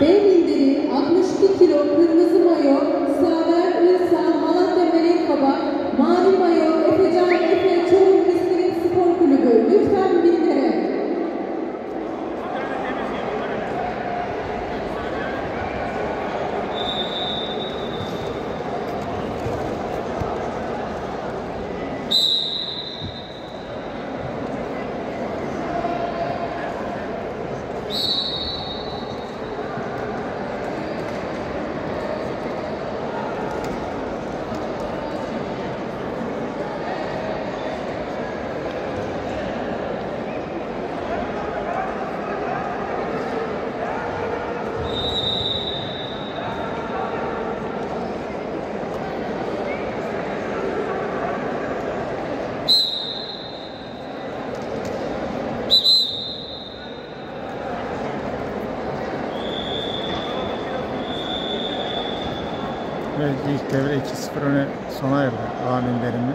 B minderi 62 kilo kırmızı mayo Saver Ünsal Malatya Melek Baba Mavi mayo Efecan Efe Çorum Miskilik Spor Kulübü. Lütfen Evet ilk devre 2-0 öne sona erdi. A minderinde.